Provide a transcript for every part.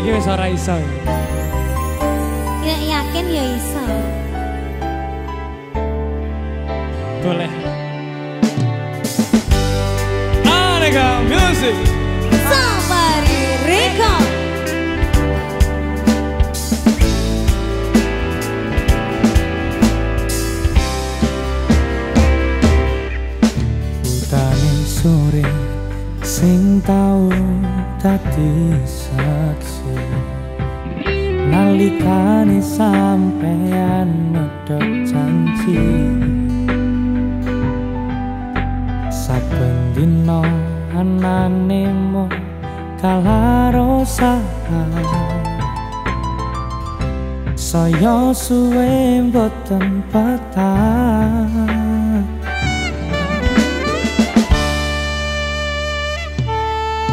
Saiki wis ora iso. Ya yakin ya iso. Boleh. Aneka Music. Safari Record. Sore sing tau dadi saksi. Nalikane sampeyan medhot janji. Saben dina anane mo kalarosa saya suwe mboten petah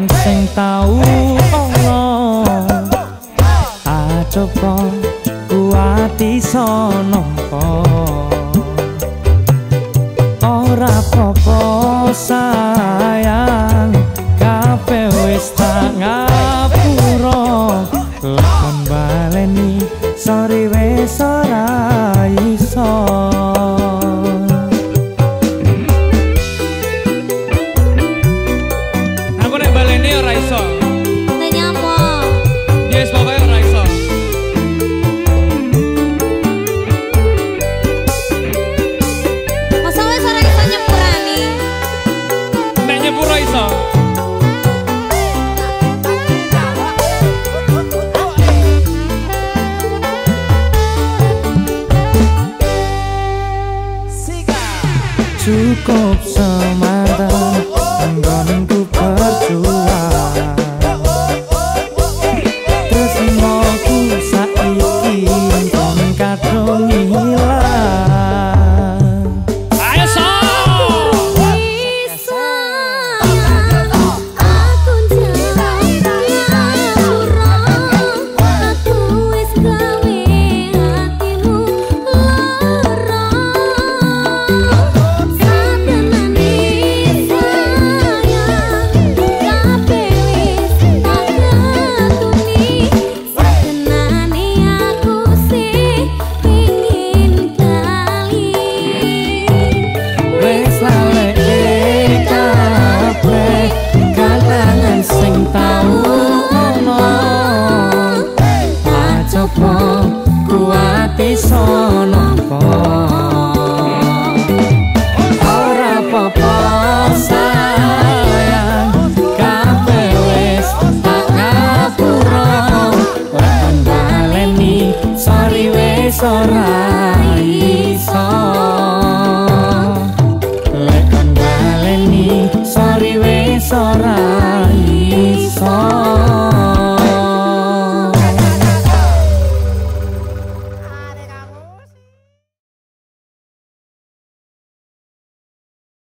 kenangan sing tau ono. Acoba kuati sonompo Ora popo sayang kabeh wis tak cukup